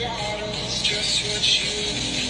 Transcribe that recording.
bottles, just what you need.